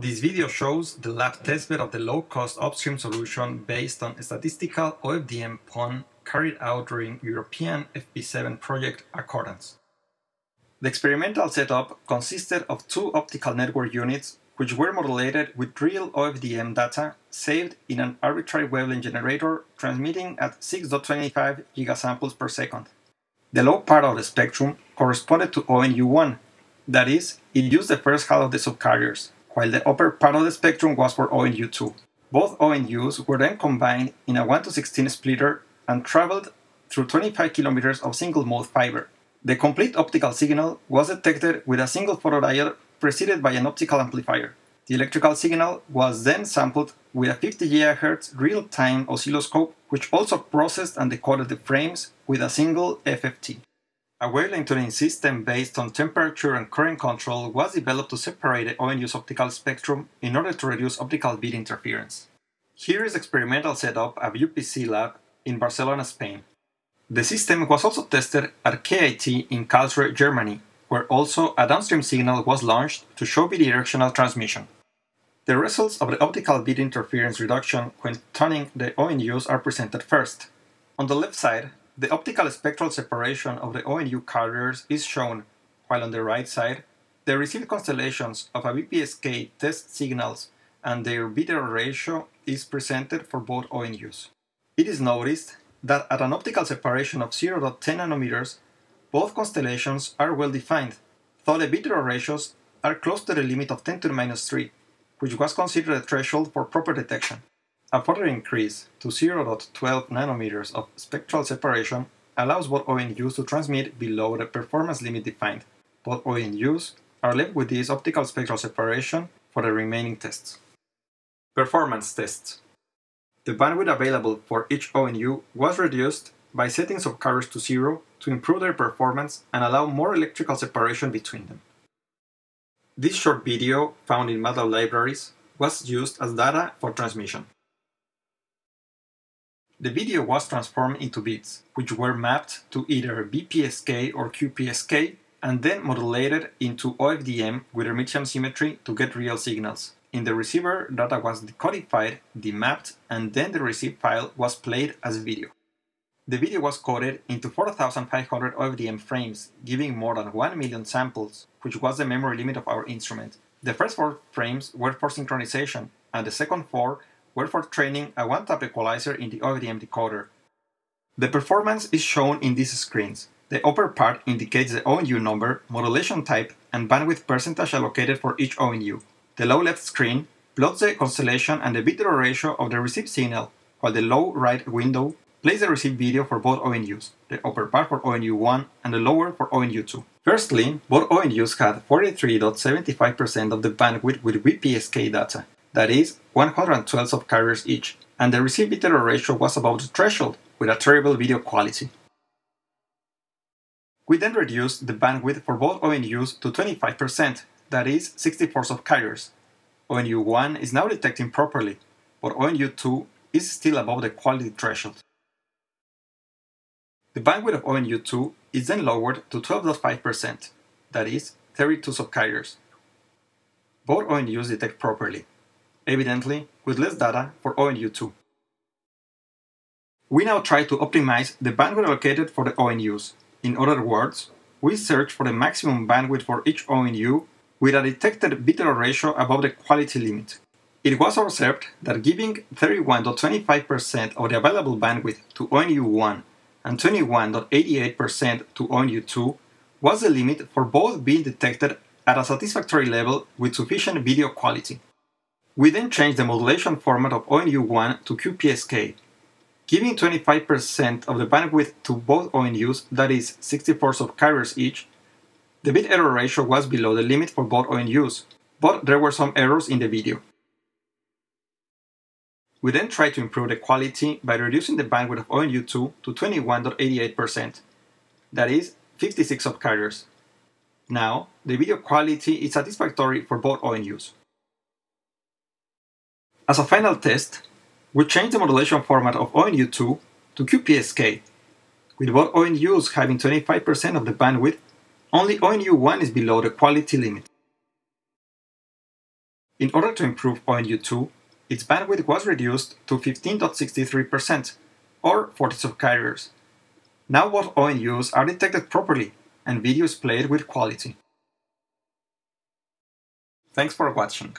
This video shows the lab testbed of the low-cost upstream solution based on statistical OFDM PON carried out during European FP7 project Accordance. The experimental setup consisted of two optical network units which were modulated with real OFDM data saved in an arbitrary wavelength generator transmitting at 6.25 gigasamples per second. The low part of the spectrum corresponded to ONU1, that is, it used the first half of the subcarriers, while the upper part of the spectrum was for ONU2. Both ONUs were then combined in a 1 to 16 splitter and traveled through 25 kilometers of single mode fiber. The complete optical signal was detected with a single photodiode preceded by an optical amplifier. The electrical signal was then sampled with a 50 GHz real-time oscilloscope which also processed and decoded the frames with a single FFT. A wavelength tuning system based on temperature and current control was developed to separate the ONU's optical spectrum in order to reduce optical beat interference. Here is experimental setup of UPC lab in Barcelona, Spain. The system was also tested at KIT in Karlsruhe, Germany, where also a downstream signal was launched to show bidirectional transmission. The results of the optical beat interference reduction when tuning the ONUs are presented first. On the left side, the optical spectral separation of the ONU carriers is shown, while on the right side, the received constellations of a BPSK test signals and their bit error ratio is presented for both ONUs. It is noticed that at an optical separation of 0.10 nanometers, both constellations are well defined, though the bit error ratios are close to the limit of 10 to the minus 3, which was considered a threshold for proper detection. A further increase to 0.12 nanometers of spectral separation allows both ONUs to transmit below the performance limit defined. Both ONUs are left with this optical spectral separation for the remaining tests. Performance tests. The bandwidth available for each ONU was reduced by setting subcarriers to zero to improve their performance and allow more electrical separation between them. This short video, found in MATLAB libraries, was used as data for transmission. The video was transformed into bits, which were mapped to either BPSK or QPSK and then modulated into OFDM with Hermitian symmetry to get real signals. In the receiver, data was decodified, demapped, and then the received file was played as video. The video was coded into 4500 OFDM frames, giving more than 1 million samples, which was the memory limit of our instrument. The first four frames were for synchronization, and the second four were for training a one-tap equalizer in the OFDM decoder. The performance is shown in these screens. The upper part indicates the ONU number, modulation type, and bandwidth percentage allocated for each ONU. The low left screen plots the constellation and the bit error ratio of the received signal, while the low right window plays the received video for both ONUs, the upper part for ONU1 and the lower for ONU2. Firstly, both ONUs had 43.75% of the bandwidth with BPSK data, that is, 112 subcarriers each, and the receive error ratio was above the threshold, with a terrible video quality. We then reduced the bandwidth for both ONUs to 25%, that is, 64 subcarriers. ONU1 is now detecting properly, but ONU2 is still above the quality threshold. The bandwidth of ONU2 is then lowered to 12.5%, that is, 32 subcarriers. Both ONUs detect properly, evidently with less data for ONU2. We now try to optimize the bandwidth allocated for the ONUs. In other words, we search for the maximum bandwidth for each ONU with a detected bit error ratio above the quality limit. It was observed that giving 31.25% of the available bandwidth to ONU1 and 21.88% to ONU2 was the limit for both being detected at a satisfactory level with sufficient video quality. We then changed the modulation format of ONU1 to QPSK, giving 25% of the bandwidth to both ONUs, that is, 64 subcarriers each. The bit error ratio was below the limit for both ONUs, but there were some errors in the video. We then tried to improve the quality by reducing the bandwidth of ONU2 to 21.88%, that is, 56 subcarriers. Now, the video quality is satisfactory for both ONUs. As a final test, we changed the modulation format of ONU2 to QPSK. With both ONUs having 25% of the bandwidth, only ONU1 is below the quality limit. In order to improve ONU2, its bandwidth was reduced to 15.63%, or 42 carriers. Now both ONUs are detected properly, and video is played with quality. Thanks for watching.